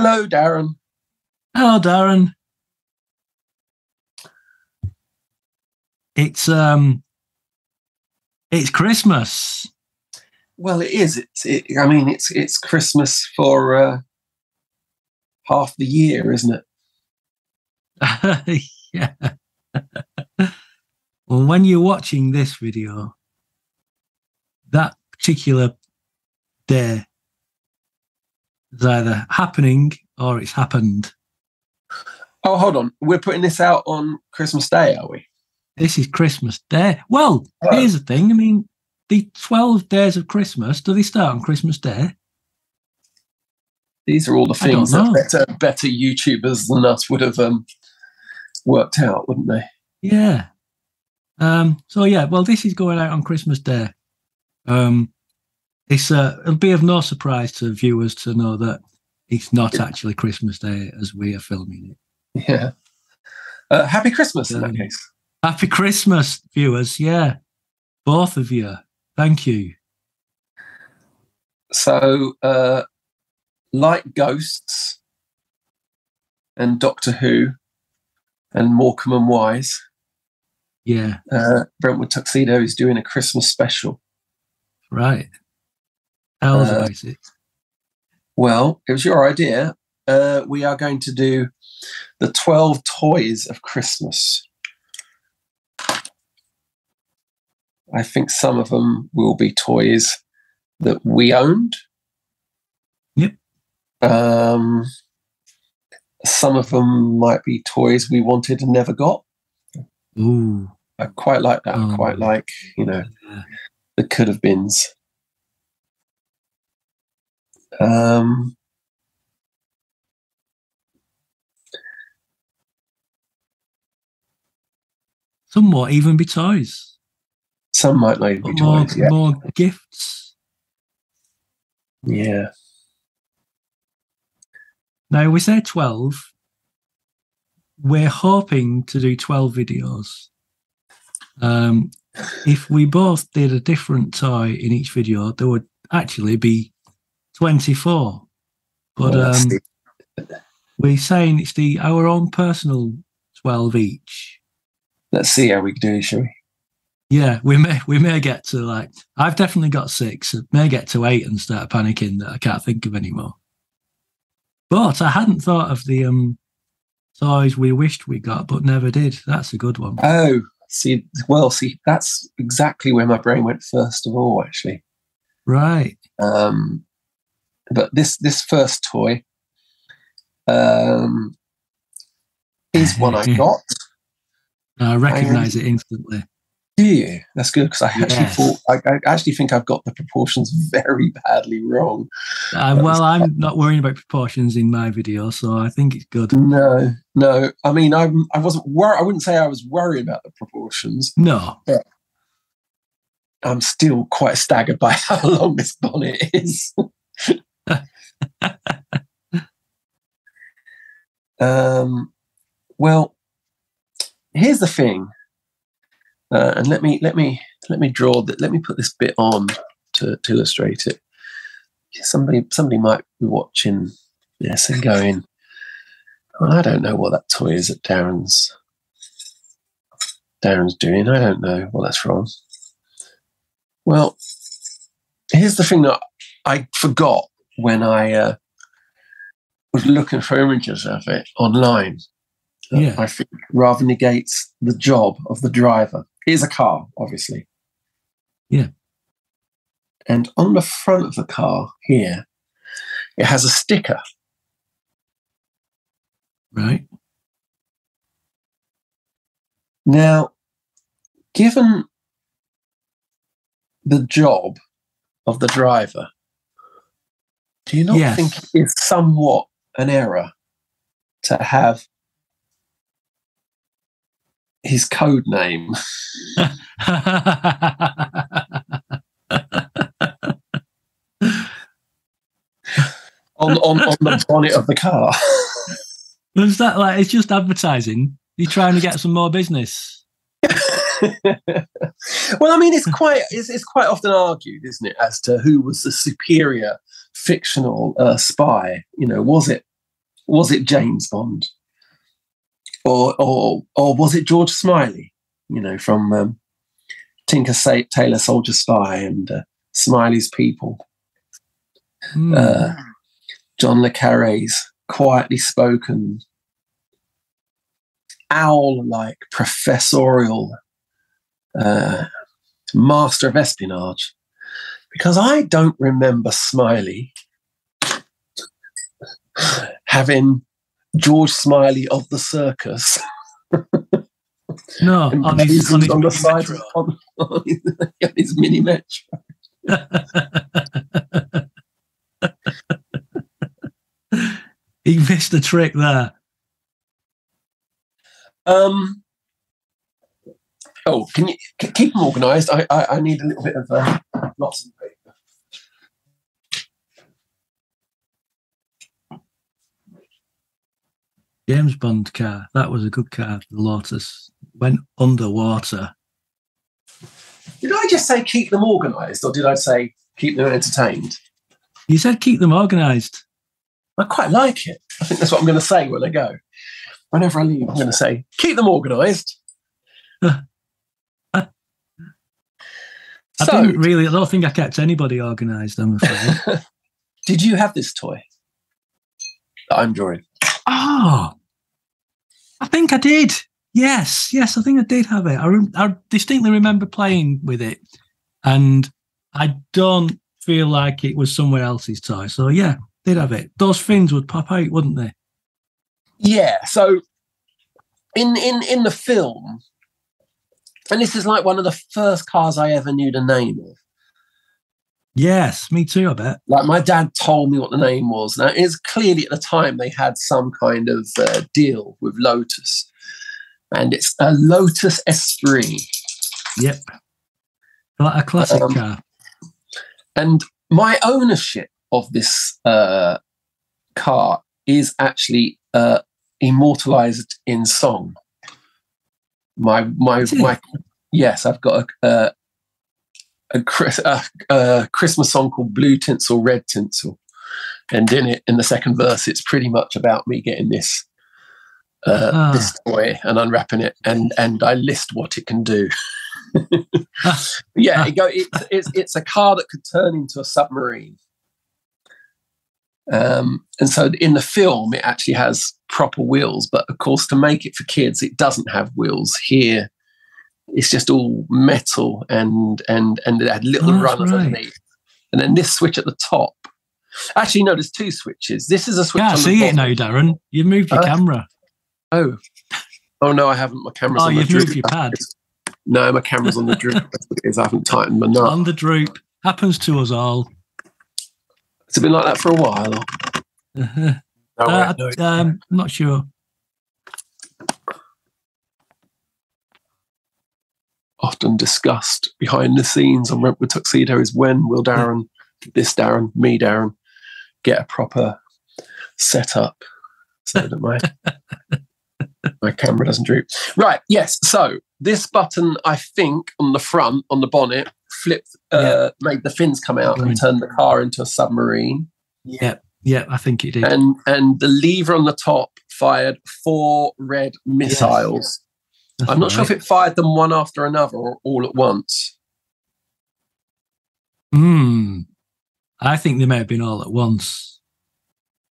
Hello, Darren. Hello, Darren. It's um, it's Christmas. Well, it is. It's. It, I mean, it's it's Christmas for uh, half the year, isn't it? yeah. well, when you're watching this video, that particular day is either happening or it's happened. Oh, hold on. We're putting this out on Christmas Day, are we? This is Christmas Day. Well, oh. here's the thing. I mean, the 12 days of Christmas, do they start on Christmas Day? These are all the things that better, better YouTubers than us would have um, worked out, wouldn't they? Yeah. Um, so, yeah, well, this is going out on Christmas Day. Um, it's uh, it'll be of no surprise to viewers to know that it's not actually Christmas Day as we are filming it. Yeah. Uh, happy Christmas in that case. Happy Christmas, viewers. Yeah. Both of you. Thank you. So, uh, like Ghosts and Doctor Who and Morecambe and Wise, yeah, uh, Brentwood Tuxedo is doing a Christmas special. Right. How uh, about it? Well, it was your idea. Uh, we are going to do the 12 toys of Christmas. I think some of them will be toys that we owned. Yep. Um, some of them might be toys we wanted and never got. Ooh. I quite like that. I quite like, you know, yeah. the could have beens. Um, some might even be toys. Some might not even be more, toys. Yeah. More gifts. Yeah. Now we say 12. We're hoping to do 12 videos. Um, if we both did a different toy in each video, there would actually be 24. But um, we're saying it's the our own personal 12 each. Let's see how we do, shall we? Yeah, we may we may get to like I've definitely got six. may get to eight and start panicking that I can't think of anymore. But I hadn't thought of the um toys we wished we got but never did. That's a good one. Oh, see, well, see, that's exactly where my brain went first of all, actually. Right. Um, but this this first toy um, is one I got. I recognise it instantly. Do you? That's good because I actually yes. thought I, I, actually think I've got the proportions very badly wrong. Uh, well, I'm not worrying about proportions in my video, so I think it's good. No, no. I mean, I'm I wasn't worried. I wouldn't say I was worried about the proportions. No, But I'm still quite staggered by how long this bonnet is. um, well, here's the thing, uh, and let me let me let me draw that. Let me put this bit on to, to illustrate it. Somebody somebody might be watching this and going, well, "I don't know what that toy is that Darren's Darren's doing. I don't know what that's from." Well, here's the thing that I forgot when I uh, was looking for images of it online. Yeah. I think rather negates the job of the driver. Here's a car, obviously. Yeah. And on the front of the car here, it has a sticker. Right. Now, given the job of the driver, do you not yes. think it's somewhat an error to have his code name? on, on, on the bonnet of the car. Was that like it's just advertising? You're trying to get some more business. well, I mean, it's quite it's, it's, quite often argued, isn't it, as to who was the superior fictional uh, spy. You know, was it Was it James Bond? Or or or was it George Smiley? You know, from um, Tinker Sa- Tailor Soldier Spy and uh, Smiley's People. Hmm. Uh, John le Carre's quietly spoken, owl-like professorial uh, master of espionage. Because I don't remember Smiley having George Smiley of the circus no, on his, on his, on the side metro. on, on his, on his mini metro. he missed a trick there. Um, oh, can you keep them organised? I, I I need a little bit of uh, lots of James Bond car. That was a good car. The Lotus went underwater. Did I just say keep them organised, or did I say keep them entertained? You said keep them organised. I quite like it. I think that's what I'm going to say when I go. Whenever I leave, I'm going to say keep them organised. I so, didn't really. I don't think I kept anybody organised. I'm afraid. did you have this toy that I'm drawing? Oh, I think I did. Yes, yes, I think I did have it. I, rem- I distinctly remember playing with it, and I don't feel like it was somewhere else's toy. So yeah, did have it. Those fins would pop out, wouldn't they? Yeah. So in in in the film, and this is like one of the first cars I ever knew the name of. Yes, me too. I bet. Like my dad told me what the name was. Now it's clearly at the time they had some kind of uh, deal with Lotus, and it's a Lotus Esprit. Yep. Like a classic Um, car. And my ownership of this uh, car is actually uh, immortalized in song. My my my yes, I've got a a, a, a, Christmas song called Blue Tinsel, Red Tinsel, and in it, in the second verse, it's pretty much about me getting this uh, Ah. this toy and unwrapping it, and and I list what it can do. Ah. yeah, Ah. it go. It's, it's it's a car that could turn into a submarine. Um, and so in the film, it actually has proper wheels, but of course, to make it for kids, it doesn't have wheels. Here, it's just all metal and and and it had little Oh, runners right. underneath, and then this switch at the top. Actually, no, there's two switches. This is a switch. On the see it now, Darren. You've moved your Uh, camera. Oh, oh no, I haven't. My camera's Oh, on the you've droop. moved your pad. No, my camera's on the droop. That's what it is. I haven't tightened my nut. On the droop. Happens to us all. It's been like that for a while. Or? uh, No, right, no. um, not sure. Often discussed behind the scenes on Brentwood Tuxedo is when will Darren, this Darren, me Darren, get a proper setup so that my my camera doesn't droop. Right, yes. So this button, I think, on the front, on the bonnet, flipped, uh, made the fins come out and turned the car into a submarine. Yeah, yeah, I think it did. And and the lever on the top fired four red missiles. That's I'm not sure if it fired them one after another or all at once. Hmm. I think they may have been all at once.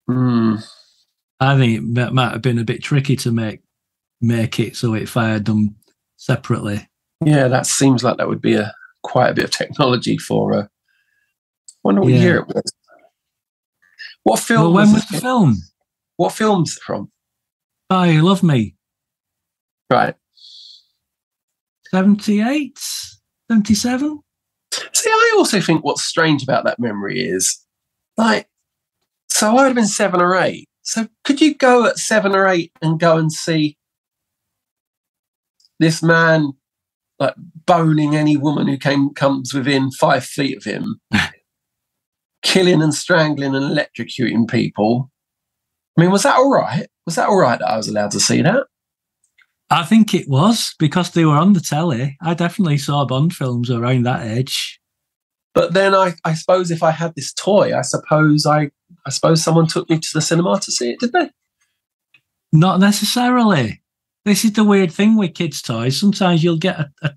Hmm. I think it might, have been a bit tricky to make make it so it fired them separately. Yeah, that seems like that would be a quite a bit of technology for. Uh, wonder what Yeah. year it was. What film? Well, when was was the film? What film's it from? I love me. Right. 78? 77? See, I also think what's strange about that memory is, like, so I'd have been seven or eight. So could you go at seven or eight and go and see this man like boning any woman who came comes within five feet of him, killing and strangling and electrocuting people? I mean, was that all right? Was that all right that I was allowed to see that? I think it was because they were on the telly. I definitely saw Bond films around that age. But then I, I suppose if I had this toy, I suppose I, I suppose someone took me to the cinema to see it, did they? Not necessarily. This is the weird thing with kids' toys. Sometimes you'll get a, a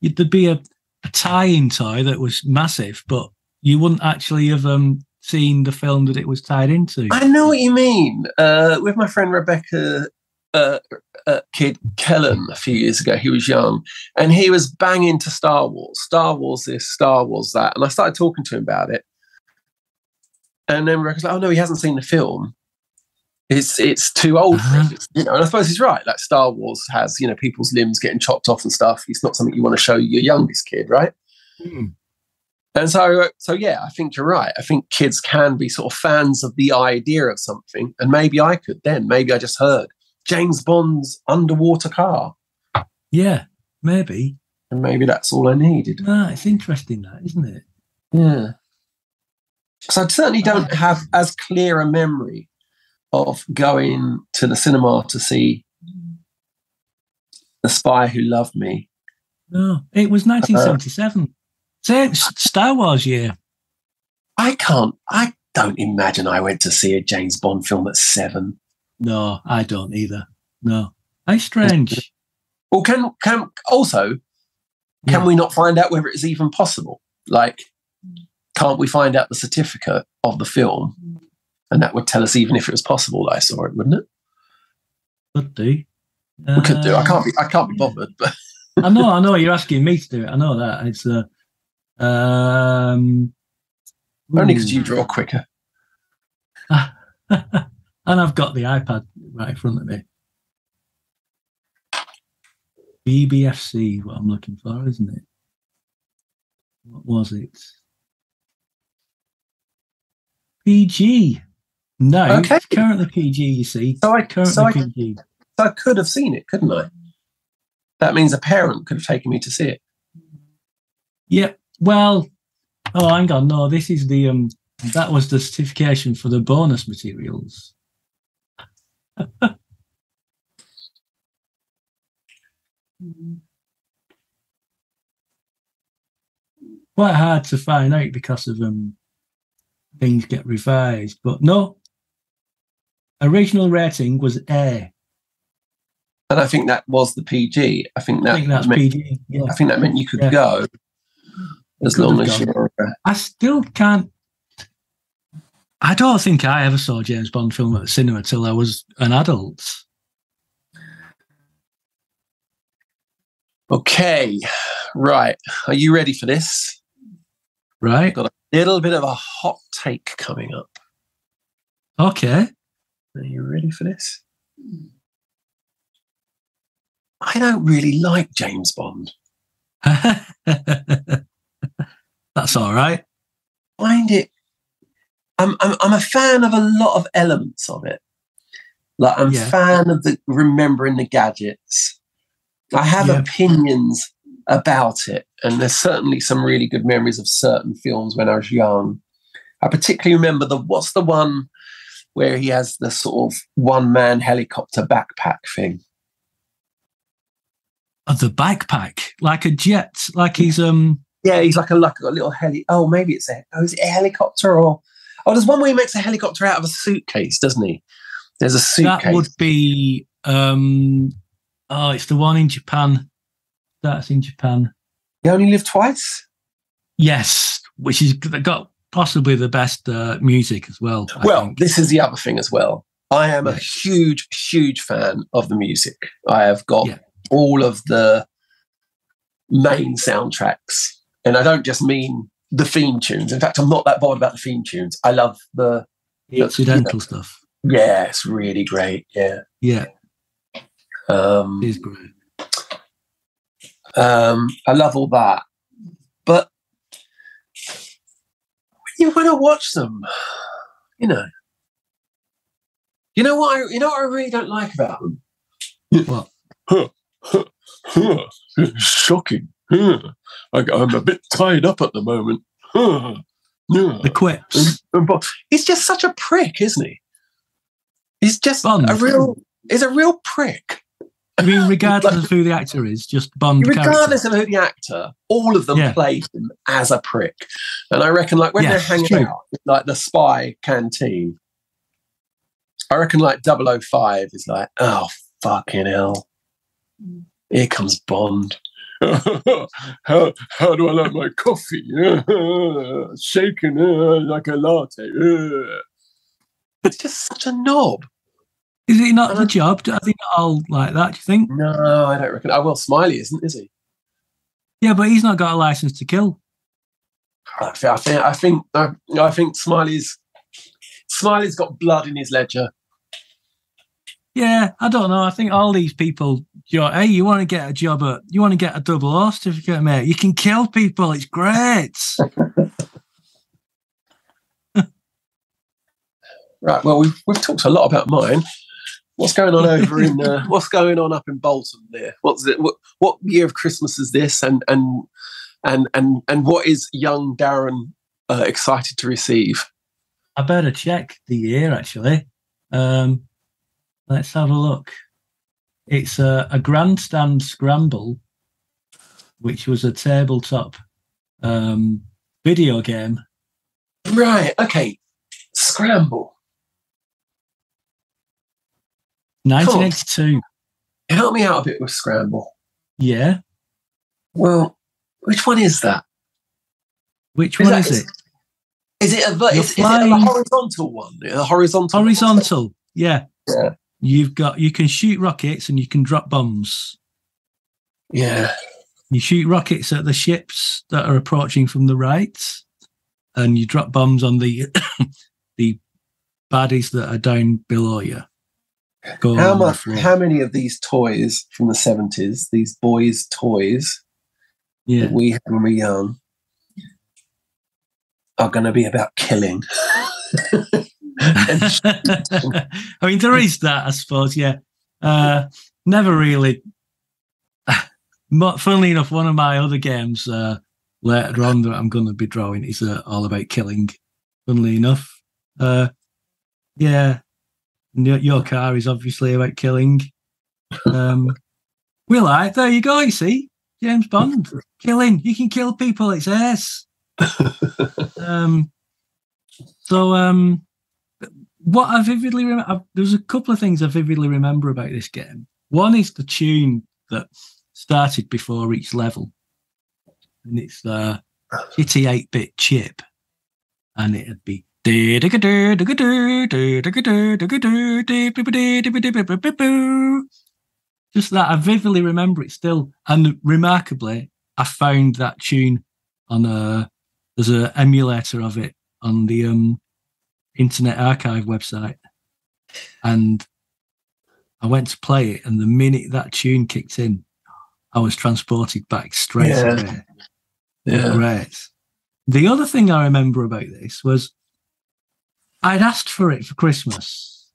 there'd be a, a tie-in toy that was massive, but you wouldn't actually have um, seen the film that it was tied into. I know what you mean. Uh, with my friend Rebecca uh, uh, kid Kellen a few years ago. He was young and he was banging to Star Wars, Star Wars this, Star Wars that. And I started talking to him about it. And then Rebecca's like, oh no, he hasn't seen the film. It's it's too old uh-huh. for him. You know, and I suppose he's right. Like Star Wars has, you know, people's limbs getting chopped off and stuff. It's not something you want to show your youngest kid, right? Mm. And so, so yeah, I think you're right. I think kids can be sort of fans of the idea of something, and maybe I could then. Maybe I just heard James Bond's underwater car. Yeah, maybe. And maybe that's all I needed. Ah, it's interesting, that isn't it? Yeah. So I certainly don't have as clear a memory of going to the cinema to see The Spy Who Loved Me. No, it was 1977. Uh, Star Wars year. I can't, I don't imagine I went to see a James Bond film at seven. No, I don't either. No. How strange. Well, can can also can yeah. we not find out whether it's even possible? Like, can't we find out the certificate of the film, and that would tell us even if it was possible that I saw it, wouldn't it? Could do. Uh, we could do. I can't be. I can't be bothered. But I know. I know. You're asking me to do it. I know that. It's uh, um, only because you draw quicker. And I've got the iPad right in front of me. BBFC, what I'm looking for, isn't it? What was it? PG. No, okay. it's currently PG, you see. So I, currently so I, PG. So I could have seen it, couldn't I? That means a parent could have taken me to see it. Yeah. Well, oh, hang on. No, this is the um. That was the certification for the bonus materials. Quite hard to find out because of um things get revised, but no. Original rating was A. And I think that was the PG. I think that I think that's meant, PG. Yeah. I think that meant you could yeah. go as long as you're. Uh, I still can't I don't think I ever saw a James Bond film at the cinema till I was an adult. Okay, right. Are you ready for this? Right. Got a little bit of a hot take coming up. Okay. Are you ready for this? I don't really like James Bond. That's all right. Find it I'm, I'm, I'm a fan of a lot of elements of it. Like I'm yeah. fan of the remembering the gadgets. I have yeah. opinions about it, and there's certainly some really good memories of certain films when I was young. I particularly remember the what's the one where he has the sort of one man helicopter backpack thing. Of the backpack, like a jet, like he's um. Yeah, he's like a like a little heli. Oh, maybe it's a oh, is it a helicopter or Oh, there's one where he makes a helicopter out of a suitcase, doesn't he? There's a suitcase. That would be. Um, oh, it's the one in Japan. That's in Japan. You only live twice. Yes, which is got possibly the best uh, music as well. I well, think. this is the other thing as well. I am a huge, huge fan of the music. I have got yeah. all of the main soundtracks, and I don't just mean the theme tunes. In fact, I'm not that bothered about the theme tunes. I love the, the incidental you know, stuff. Yeah, it's really great. Yeah. Yeah. Um, it is great. Um, I love all that. But when you want to watch them, you know, you know what I, you know what I really don't like about them? What? Shocking. Hmm. I'm a bit tied up at the moment. Hmm. Hmm. the quips. He's just such a prick, isn't he? He's just Bond. a real. He's a real prick. I mean, regardless like, of who the actor is, just Bond. Regardless character. of who the actor, all of them yeah. play him as a prick. And I reckon, like when they're hanging out, like the spy canteen, I reckon like 005 is like, oh fucking hell. Here comes Bond. How, how do I like my coffee? Shaken uh, like a latte. Uh. It's just such a knob. Is it not the job? I think all like that. Do you think? No, I don't reckon. Oh, well, Smiley isn't, is he? Yeah, but he's not got a license to kill. I think, I think, I think, I, I think Smiley's Smiley's got blood in his ledger. Yeah, I don't know. I think all these people, you know, hey, you want to get a job at, you want to get a double O certificate, mate. You can kill people. It's great. right. Well, we've we've talked a lot about mine. What's going on over in uh, What's going on up in Bolton? There. What's it? What, what year of Christmas is this? And and and and and what is young Darren uh, excited to receive? I better check the year actually. Um, Let's have a look. It's a, a grandstand scramble, which was a tabletop um, video game. Right. Okay. Scramble. 1982. Help me out a bit with Scramble. Yeah. Well, which one is that? Which is one that, is, it? Is it a, is, is it a horizontal one? A horizontal. Horizontal. Yeah. Yeah. You've got you can shoot rockets and you can drop bombs. Yeah. You shoot rockets at the ships that are approaching from the right, and you drop bombs on the the baddies that are down below you. Go how much? How many of these toys from the seventies? These boys' toys yeah. that we had when we were young are going to be about killing. I mean, there is that, I suppose. Yeah, uh, never really. funnily enough, one of my other games uh, later on that I'm going to be drawing is uh, all about killing. Funnily enough, uh, yeah, your car is obviously about killing. Um, we like there you go. You see, James Bond killing. You can kill people. It's ass. um, so um, what I vividly remember, there's a couple of things I vividly remember about this game. One is the tune that started before each level, and it's the shitty 8 bit chip, and it'd be. Just that I vividly remember it still, and remarkably, I found that tune on a there's an emulator of it on the um Internet Archive website, and I went to play it, and the minute that tune kicked in, I was transported back straight yeah. away. Yeah. Great. The other thing I remember about this was I'd asked for it for Christmas,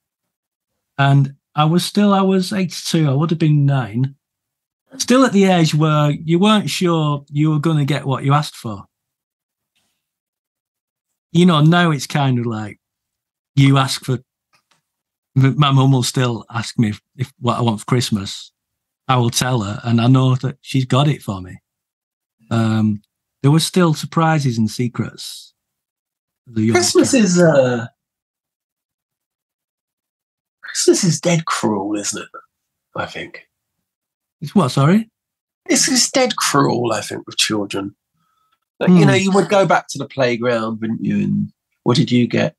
and I was still I was 82. I would have been nine. Still at the age where you weren't sure you were going to get what you asked for. You know, now it's kind of like, you ask for my mum will still ask me if, if, what I want for Christmas. I will tell her, and I know that she's got it for me. Um, there were still surprises and secrets. Christmas is uh, Christmas is dead cruel, isn't it? I think it's what. Sorry, it's, it's dead cruel. I think with children, like, mm. you know, hmm. you would go back to the playground, wouldn't you? And what did you get?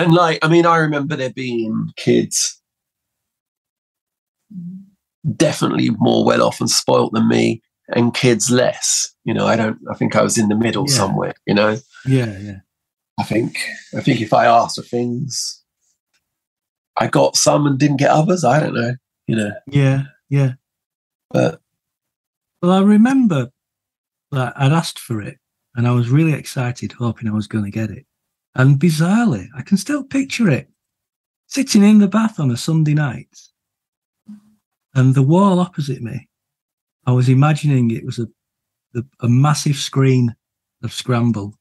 And like, I mean, I remember there being kids definitely more well off and spoilt than me, and kids less. You know, I don't. I think I was in the middle yeah. somewhere. You know. Yeah, yeah. I think. I think if I asked for things, I got some and didn't get others. I don't know. You know. Yeah, yeah. But well, I remember that I'd asked for it, and I was really excited, hoping I was going to get it. And bizarrely, I can still picture it sitting in the bath on a Sunday night. And the wall opposite me, I was imagining it was a, a, a massive screen of Scramble.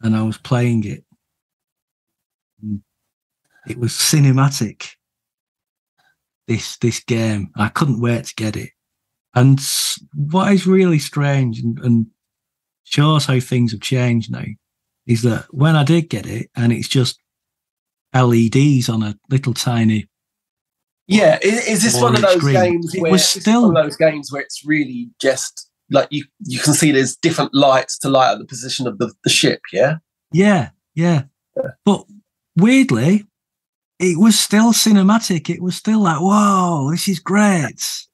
And I was playing it. Mm. It was cinematic. This this game. I couldn't wait to get it. And what is really strange and, and shows how things have changed now is that when I did get it, and it's just LEDs on a little tiny. Yeah, is, is this one of those Screen. games It where was is still- one of those games where it's really just like you you can see there's different lights to light up the position of the, the ship, yeah? Yeah, yeah. But weirdly, it was still cinematic. It was still like, whoa, this is great.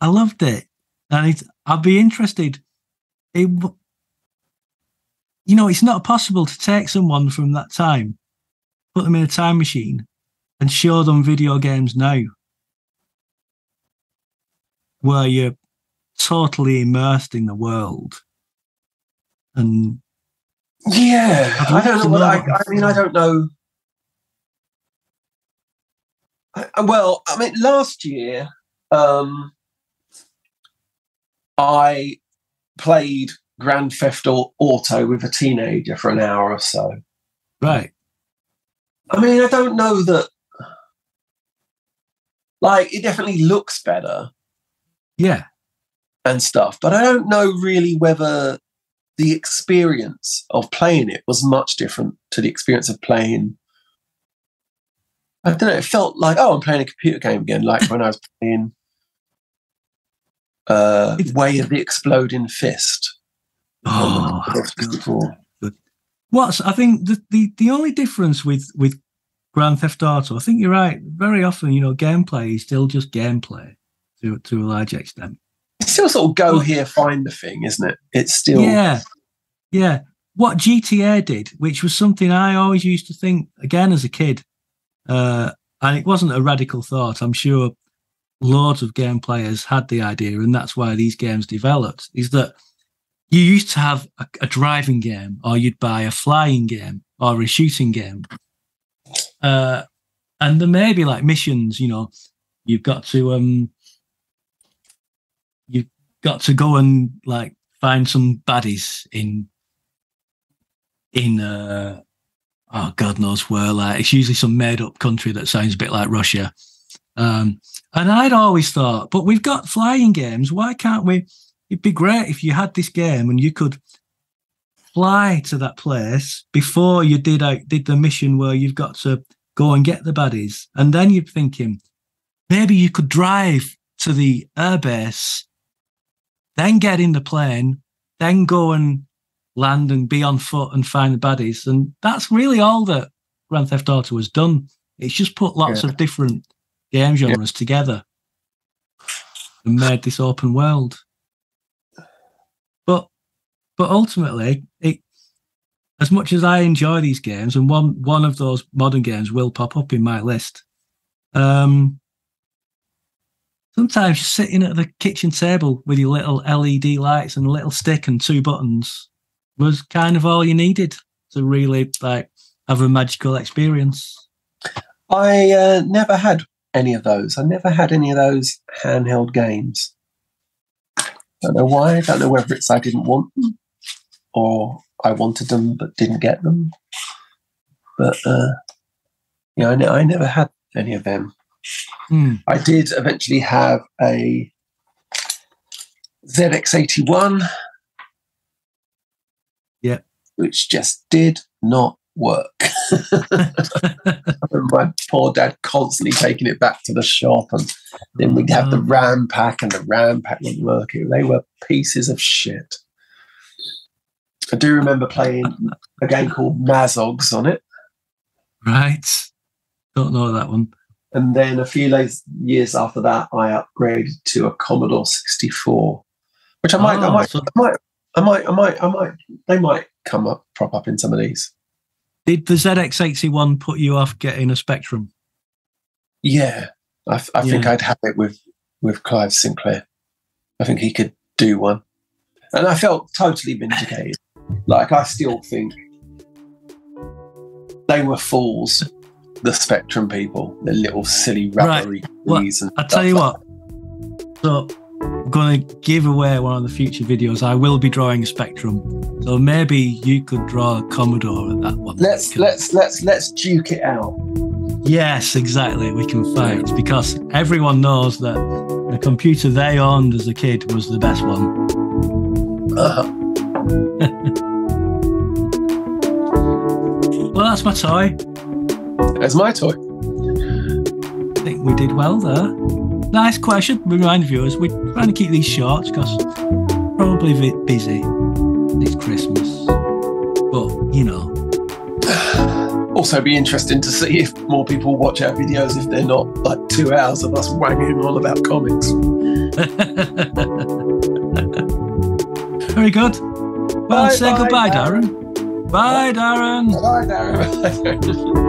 I loved it. And it, I'd be interested. It, you know, it's not possible to take someone from that time, put them in a time machine, and show them video games now, where you're totally immersed in the world. And Yeah. I don't know what I. I mean I don't know. I- well, I mean last year um I played Grand Theft Auto with a teenager for an hour or so. right, I mean, I don't know that. Like, it definitely looks better yeah, and stuff, but I don't know really whether the experience of playing it was much different to the experience of playing. I don't know. It felt like, oh, I'm playing a computer game again, like when I was playing uh, Way of the Exploding Fist. Oh, on the that's good. PS4. What's I think the, the the only difference with with Grand Theft Auto, I think you're right. Very often, you know, gameplay is still just gameplay to to a large extent. It's still sort of go Well- here, find the thing, isn't it? It's still. Yeah, yeah. What GTA did, which was something I always used to think again as a kid, uh, and it wasn't a radical thought. I'm sure loads of game players had the idea, and that's why these games developed. Is that you used to have a, a driving game, or you'd buy a flying game, or a shooting game, uh, and there may be like missions. You know, you've got to um, you've got to go and like find some baddies in in uh oh god knows where like it's usually some made up country that sounds a bit like russia. Um and i'd always thought but we've got flying games. Why can't we it'd be great if you had this game and you could fly to that place before you did out did the mission where you've got to go and get the baddies and then you're thinking maybe you could drive to the airbase then get in the plane then go and land and be on foot and find the baddies. And that's really all that Grand Theft Auto has done. It's just put lots Yeah. of different game genres together and made this open world. But ultimately, it as much as I enjoy these games, and one one of those modern games will pop up in my list. Um, sometimes sitting at the kitchen table with your little LED lights and a little stick and two buttons was kind of all you needed to really like have a magical experience. I uh, never had any of those. I never had any of those handheld games. I Don't know why. I don't know whether it's I didn't want them or I wanted them but didn't get them. But uh, yeah, I, ne- I never had any of them. Hmm. I did eventually have a ZX81. Yeah. Which just did not work. My poor dad constantly taking it back to the shop, and then we'd have the Um, RAM pack, and the RAM pack wouldn't work. They were pieces of shit. I do remember playing a game called Mazogs on it, right. Don't know that one. and then a few years after that, I upgraded to a Commodore 64, which I might, I Oh, might, so- I might, I might, I might, I might, they might come up, prop up in some of these. Did the ZX81 put you off getting a Spectrum? Yeah, I, th- I think I'd have it with with Clive Sinclair. I think he could do one, and I felt totally vindicated. Like I still think they were fools, the Spectrum people, the little silly Right. rubbery Well, and I tell you like what. So I'm going to give away one of the future videos. I will be drawing a Spectrum. So maybe you could draw a Commodore at that one. Let's let's let's let's duke it out. Yes, exactly. We can fight because everyone knows that the computer they owned as a kid was the best one. Uh, Well, that's my toy. That's my toy. I think we did well there. Nice question. Remind viewers, we're trying to keep these short because probably a bit busy. It's Christmas. But, you know, Also, be interesting to see if more people watch our videos if they're not like two hours of us wanging on about comics. very good. Well, Bye, say bye, goodbye, Darren. Darren. Bye, Darren. Bye, Darren.